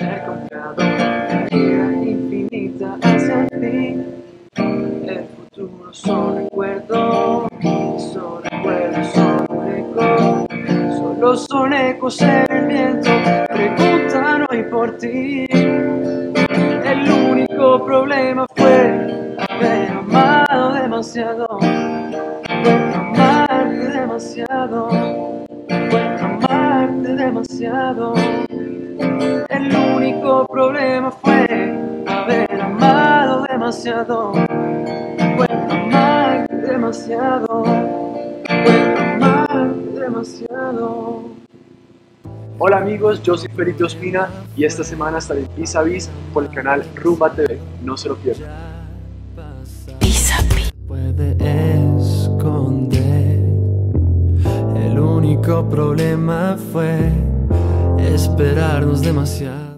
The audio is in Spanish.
He confiado una vida infinita hacia ti. El futuro son recuerdos, son recuerdos, son un eco. Solo son ecos en el viento, preguntan hoy por ti. El único problema fue haber amado demasiado. Fue amarte demasiado. Fue amarte demasiado. El único problema fue haber amado demasiado. Fue amarte demasiado. Fue amarte demasiado. Hola amigos, yo soy Felipe Ospina y esta semana estaré vis a vis por el canal Rumba TV. No se lo pierdan. puede esconder. El único problema fue esperarnos demasiado.